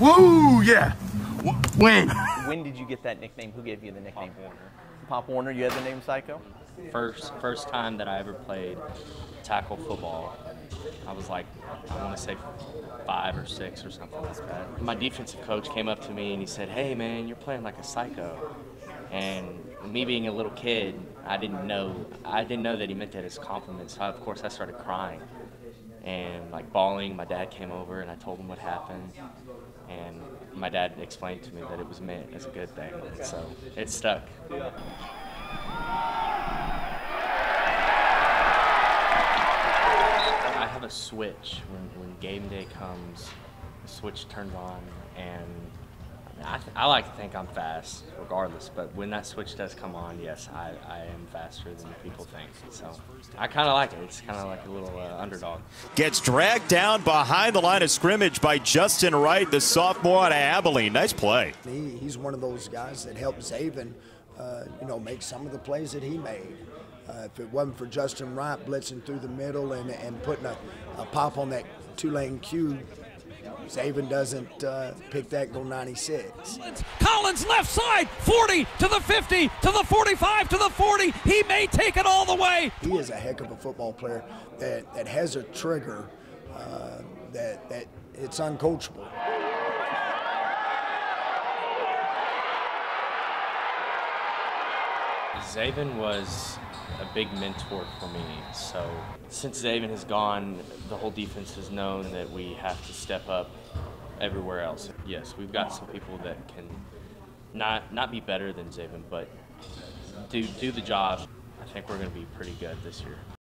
Woo, yeah. W- When? When did you get that nickname? Who gave you the nickname? Pop Warner. Pop Warner, you had the name Psycho? First, first time that I ever played tackle football, I was like, I want to say five or six or something like that. My defensive coach came up to me and he said, "Hey man, you're playing like a psycho." And me being a little kid, I didn't know, I didn't know that he meant that as a compliment. So of course I started crying and like bawling. My dad came over and I told him what happened, and my dad explained to me that it was meant as a good thing. So it stuck. I have a switch when, when game day comes. The switch turns on, and I, th- I like to think I'm fast, regardless. But when that switch does come on, yes, I, I am faster than people think. So I kind of like it. It's kind of like a little uh, underdog. Gets dragged down behind the line of scrimmage by Justin Wright, the sophomore out of Abilene. Nice play. He, he's one of those guys that helped Zaven, uh, you know, make some of the plays that he made. Uh, if it wasn't for Justin Wright blitzing through the middle and, and putting a, a pop on that Tulane cue, Zaven doesn't uh, pick that go 96. Collins left side, 40 to the 50 to the 45 to the 40. He may take it all the way. He is a heck of a football player that, that has a trigger uh, that, that it's uncoachable. Zaven was a big mentor for me. So since Zaven has gone, the whole defense has known that we have to step up everywhere else. Yes, we've got some people that can not not be better than Zaven, but do do the job. I think we're going to be pretty good this year.